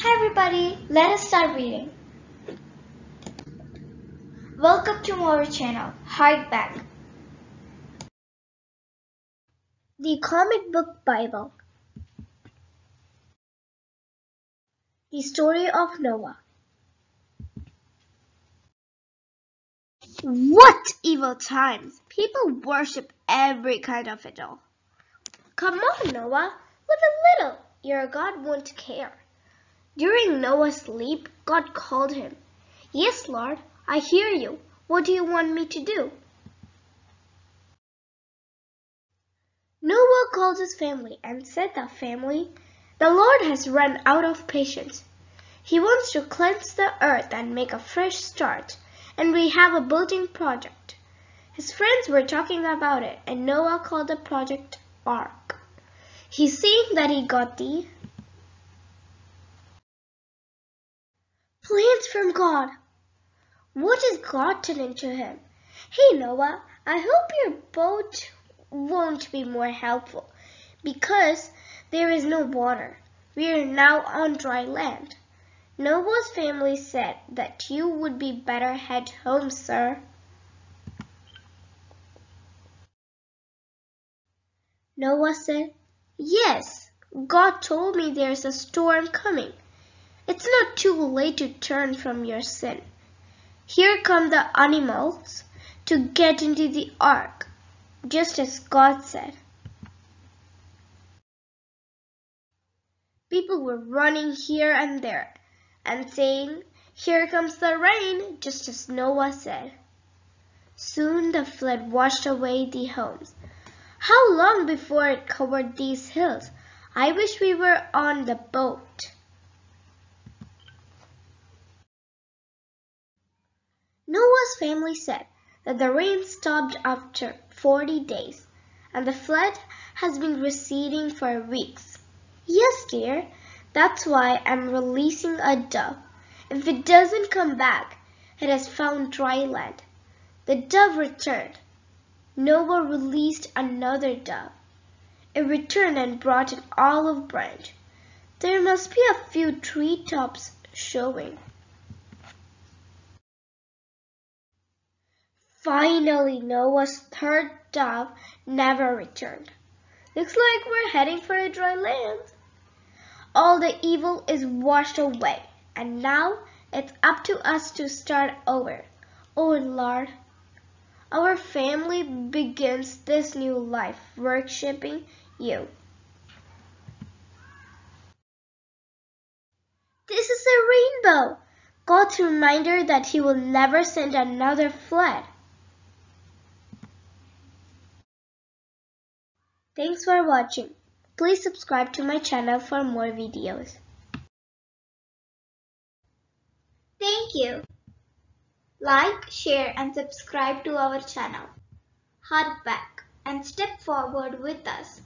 Hi everybody, let us start reading. Welcome to our channel, Hark Back. The Comic Book Bible. The Story of Noah. What evil times! People worship every kind of idol. Come on, Noah, live a little. Your God won't care. During Noah's sleep, God called him. Yes, Lord, I hear you. What do you want me to do? Noah called his family and said that family, the Lord has run out of patience. He wants to cleanse the earth and make a fresh start, and we have a building project. His friends were talking about it, and Noah called the project Ark. He's saying that he got the from God. What has God turned into him? Hey Noah, I hope your boat won't be more helpful because there is no water. We are now on dry land. Noah's family said that you would be better head home, sir. Noah said, Yes, God told me there's a storm coming. It's not too late to turn from your sin. Here come the animals to get into the ark, just as God said. People were running here and there and saying, Here comes the rain, just as Noah said. Soon the flood washed away the homes. How long before it covered these hills? I wish we were on the boat. Noah's family said that the rain stopped after 40 days and the flood has been receding for weeks. Yes, dear, that's why I'm releasing a dove. If it doesn't come back, it has found dry land. The dove returned. Noah released another dove. It returned and brought an olive branch. There must be a few treetops showing. Finally, Noah's third dove never returned. Looks like we're heading for a dry land. All the evil is washed away, and now it's up to us to start over. Oh Lord, our family begins this new life worshiping you. This is a rainbow, God's reminder that He will never send another flood. Thanks for watching. Please subscribe to my channel for more videos. Thank you. Like, share and subscribe to our channel. Hark Back and step forward with us.